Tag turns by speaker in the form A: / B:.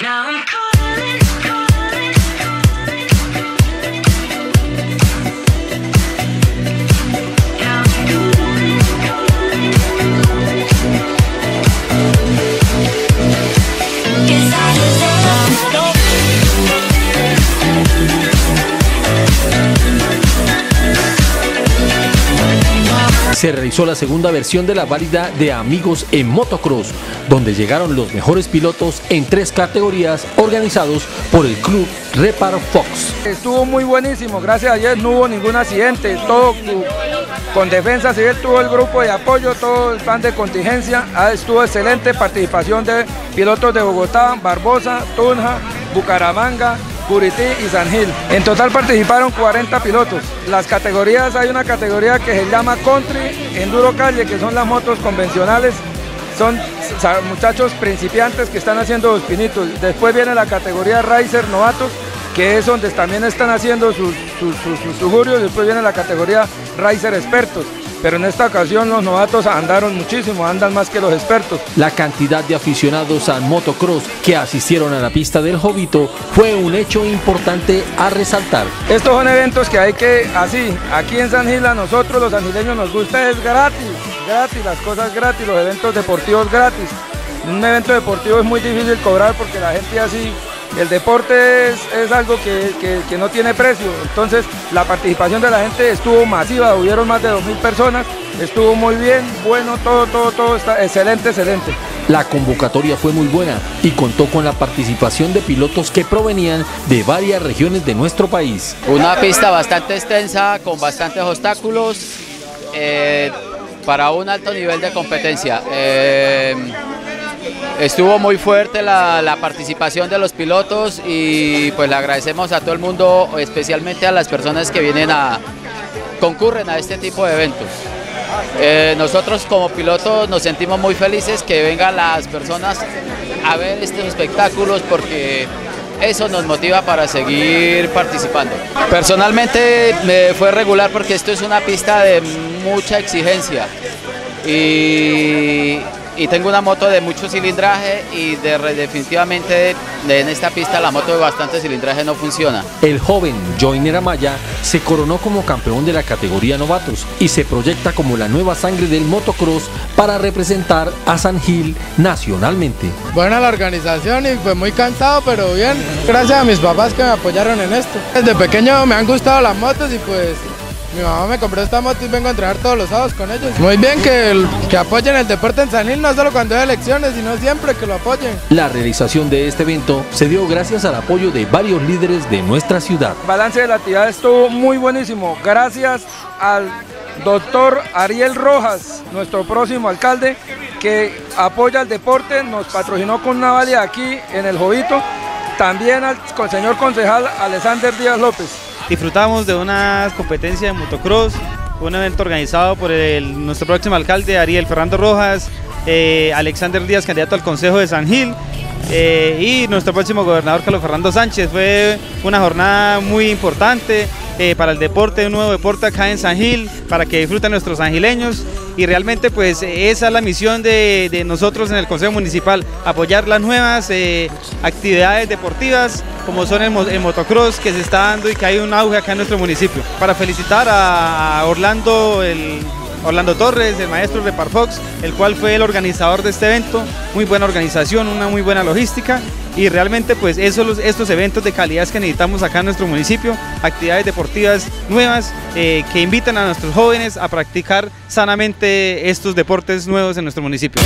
A: Now I'm cold. Se realizó la segunda versión de la válida de Amigos en Motocross, donde llegaron los mejores pilotos en tres categorías organizados por el club Repar Fox.
B: Estuvo muy buenísimo, gracias a ayer no hubo ningún accidente, todo con defensa civil tuvo el grupo de apoyo, todo el plan de contingencia, estuvo excelente participación de pilotos de Bogotá, Barbosa, Tunja, Bucaramanga, Curití y San Gil. En total participaron 40 pilotos. Las categorías, hay una categoría que se llama Country, Enduro Calle, que son las motos convencionales. Son muchachos principiantes que están haciendo los pinitos. Después viene la categoría Racer Novatos, que es donde también están haciendo sus, sus, sus, Después viene la categoría Racer Expertos pero en esta ocasión los novatos andaron muchísimo, andan más que los expertos.
A: La cantidad de aficionados al motocross que asistieron a la pista del Jovito fue un hecho importante a resaltar.
B: Estos son eventos que hay que, así, aquí en San Gil a nosotros los angileños nos gusta es gratis, gratis, las cosas gratis, los eventos deportivos gratis. Un evento deportivo es muy difícil cobrar porque la gente así el deporte es, algo que, no tiene precio, entonces la participación de la gente estuvo masiva, hubieron más de 2.000 personas, estuvo muy bien, bueno, todo, todo, todo está excelente, excelente.
A: La convocatoria fue muy buena y contó con la participación de pilotos que provenían de varias regiones de nuestro país.
C: Una pista bastante extensa, con bastantes obstáculos, eh, para un alto nivel de competencia. Eh, Estuvo muy fuerte la, participación de los pilotos y pues le agradecemos a todo el mundo, especialmente a las personas que vienen a concurren a este tipo de eventos. Eh, nosotros como pilotos nos sentimos muy felices que vengan las personas a ver estos espectáculos porque eso nos motiva para seguir participando. Personalmente me fue regular porque esto es una pista de mucha exigencia y y tengo una moto de mucho cilindraje y de, definitivamente en esta pista la moto de bastante cilindraje no funciona.
A: El joven Joiner Amaya se coronó como campeón de la categoría novatos y se proyecta como la nueva sangre del motocross para representar a San Gil nacionalmente.
D: Buena la organización y fue muy cansado pero bien. Gracias a mis papás que me apoyaron en esto. Desde pequeño me han gustado las motos y pues mi mamá me compró esta moto y vengo a entrenar todos los sábados con ellos. Muy bien que, que apoyen el deporte en San Gil, no solo cuando hay elecciones, sino siempre que lo apoyen.
A: La realización de este evento se dio gracias al apoyo de varios líderes de nuestra ciudad.
B: El balance de la actividad estuvo muy buenísimo. Gracias al doctor Ariel Rojas, nuestro próximo alcalde, que apoya el deporte, nos patrocinó con una válida aquí en el Jovito. También al señor concejal Alexander Díaz López.
E: Disfrutamos de una competencia de motocross, un evento organizado por nuestro próximo alcalde Ariel Fernando Rojas, eh, Alexander Díaz, candidato al Consejo de San Gil, eh, y nuestro próximo gobernador Carlos Fernando Sánchez. Fue una jornada muy importante eh, para el deporte, un nuevo deporte acá en San Gil, para que disfruten nuestros angileños y realmente pues esa es la misión de, nosotros en el Consejo Municipal, apoyar las nuevas eh, actividades deportivas como son el, motocross que se está dando y que hay un auge acá en nuestro municipio. Para felicitar a Orlando, el Orlando Torres, el maestro de Parfox, el cual fue el organizador de este evento, muy buena organización, una muy buena logística y realmente pues estos eventos de calidad que necesitamos acá en nuestro municipio, actividades deportivas nuevas eh, que invitan a nuestros jóvenes a practicar sanamente estos deportes nuevos en nuestro municipio.